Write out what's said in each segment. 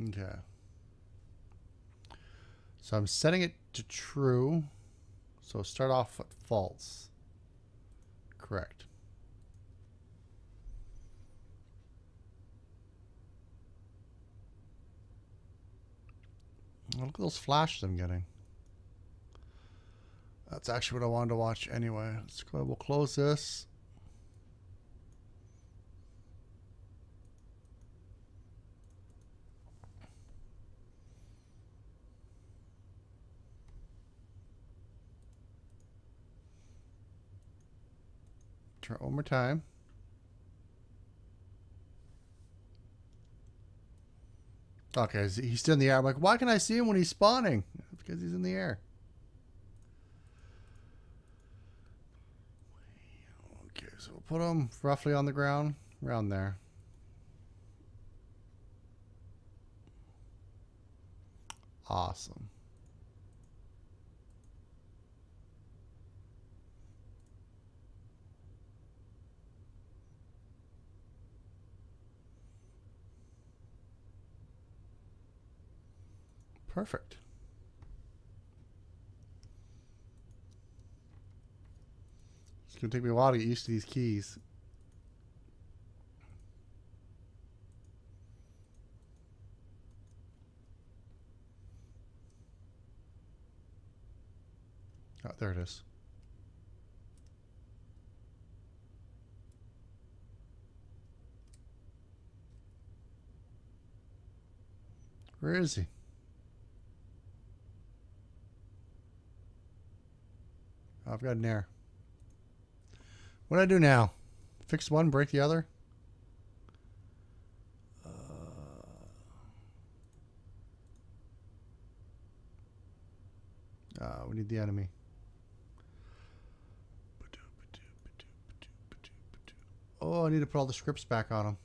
Okay. So I'm setting it to true. So start off at false. Correct. Look at those flashes I'm getting. That's actually what I wanted to watch anyway. Let's go. We'll close this. Try one more time. Okay, he's still in the air. I'm like, why can I see him when he's spawning? Because he's in the air. Okay, so we'll put him roughly on the ground, around there. Awesome. Perfect. It's going to take me a while to get used to these keys. Oh, there it is. Where is he? I've got an error. What do I do now? Fix one, break the other? Uh, uh, we need the enemy. Oh, I need to put all the scripts back on them.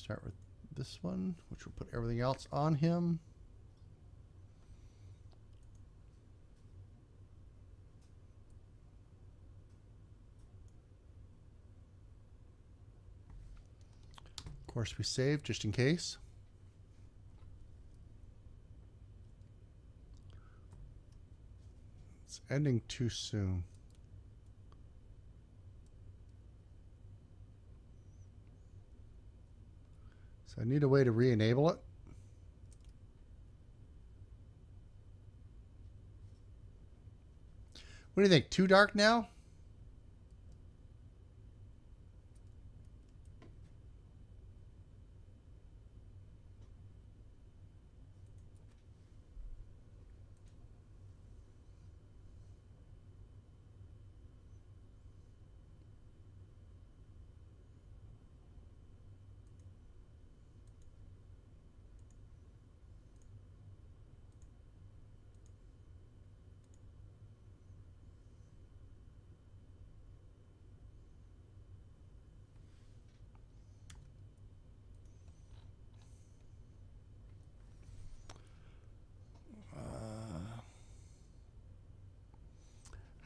Start with this one, which will put everything else on him. Of course, we save just in case. It's ending too soon. So I need a way to re-enable it. What do you think? Too dark now?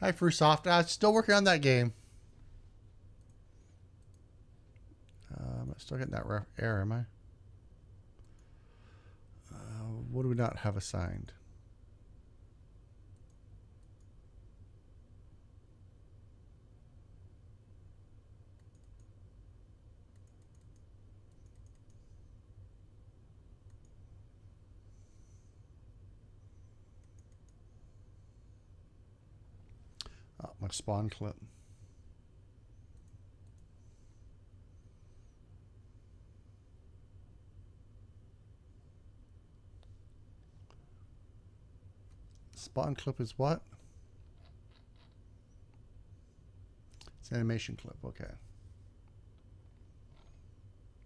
Hi, FruSoft. Uh, still working on that game. Uh, I'm still getting that error, am I? Uh, what do we not have assigned? My spawn clip. Spawn clip is what? It's animation clip, okay.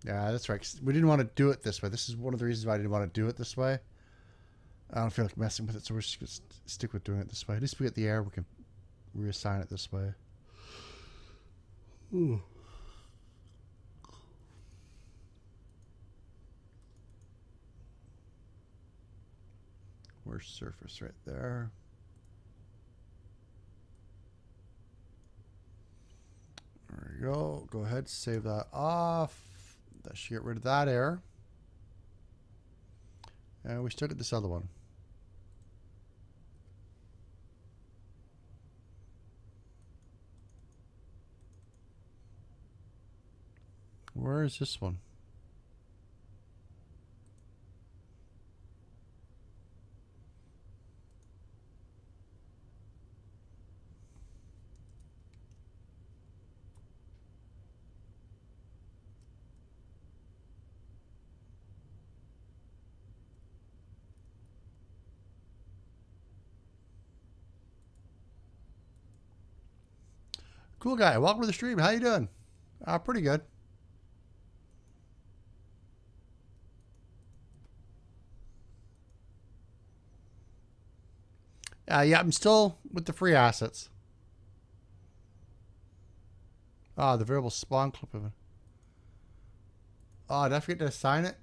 Yeah, that's right. We didn't want to do it this way. This is one of the reasons why I didn't want to do it this way. I don't feel like messing with it, so we're just going to stick with doing it this way. At least we get the air, we can reassign it this way. Hmm. Ooh. Surface right there. There we go. Go ahead, save that off. That should get rid of that error. And we started this other one. Where is this one? Cool guy. Welcome to the stream. How you doing? Uh, pretty good. Uh, yeah, I'm still with the free assets. Ah, the variable spawn clip of it. Oh, did I forget to assign it?